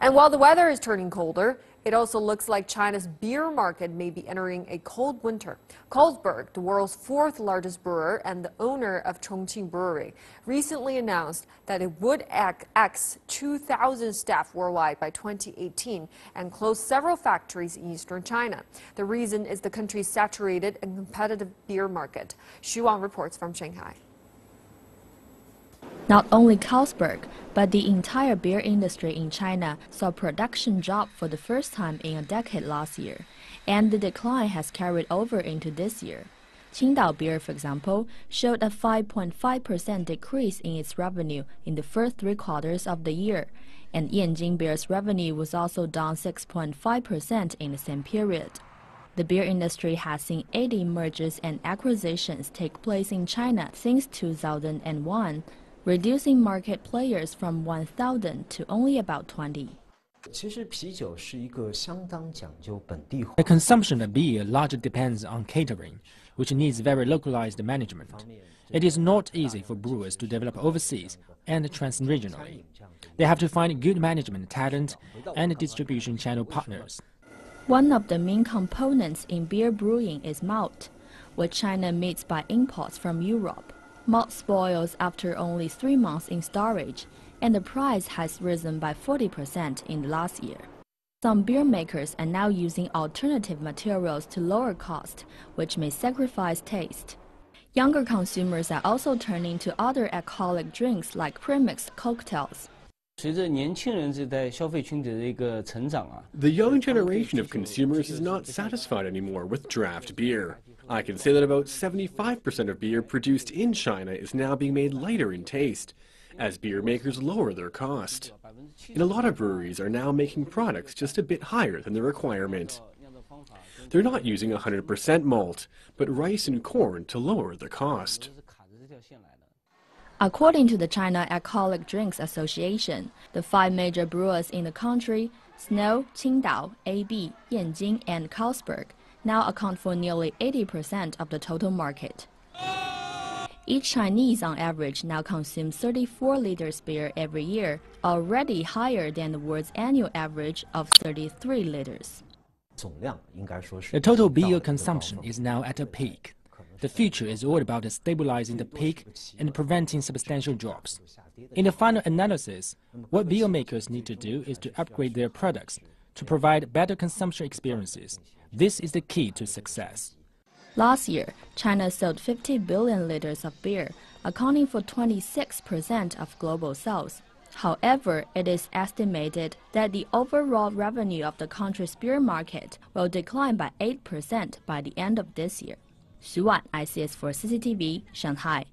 And while the weather is turning colder, it also looks like China's beer market may be entering a cold winter. Carlsberg, the world's fourth largest brewer and the owner of Chongqing Brewery, recently announced that it would ax 2,000 staff worldwide by 2018 and close several factories in eastern China. The reason is the country's saturated and competitive beer market. Xu Wang reports from Shanghai. Not only Carlsberg, but the entire beer industry in China saw production drop for the first time in a decade last year, and the decline has carried over into this year. Qingdao Beer, for example, showed a 5.5% decrease in its revenue in the first three quarters of the year, and Yanjing Beer's revenue was also down 6.5% in the same period. The beer industry has seen 80 mergers and acquisitions take place in China since 2001, reducing market players from 1,000 to only about 20. The consumption of beer largely depends on catering, which needs very localized management. It is not easy for brewers to develop overseas and transregionally. They have to find good management talent and distribution channel partners. One of the main components in beer brewing is malt, which China meets by imports from Europe. Malt spoils after only three months in storage, and the price has risen by 40% in the last year. Some beer makers are now using alternative materials to lower cost, which may sacrifice taste. Younger consumers are also turning to other alcoholic drinks like premixed cocktails. The young generation of consumers is not satisfied anymore with draft beer. I can say that about 75% of beer produced in China is now being made lighter in taste, as beer makers lower their cost. And a lot of breweries are now making products just a bit higher than the requirement. They're not using 100% malt, but rice and corn to lower the cost. According to the China Alcoholic Drinks Association, the five major brewers in the country, Snow, Qingdao, AB, Yanjing, and Carlsberg, now account for nearly 80% of the total market. Each Chinese on average now consumes 34 liters beer every year, already higher than the world's annual average of 33 liters. The total beer consumption is now at a peak. The future is all about stabilizing the peak and preventing substantial drops. In the final analysis, what beer makers need to do is to upgrade their products to provide better consumption experiences. This is the key to success. Last year, China sold 50 billion liters of beer, accounting for 26% of global sales. However, it is estimated that the overall revenue of the country's beer market will decline by 8% by the end of this year. Xu Wan, ICS for CCTV, Shanghai.